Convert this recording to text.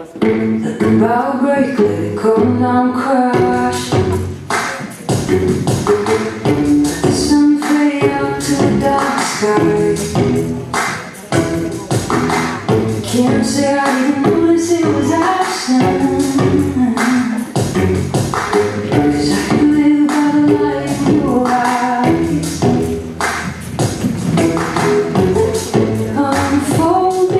Let the bow break, let it come down, crash Some fade out to the dark sky Can't say I didn't notice it was absent I can live the light in your eyes Unfolding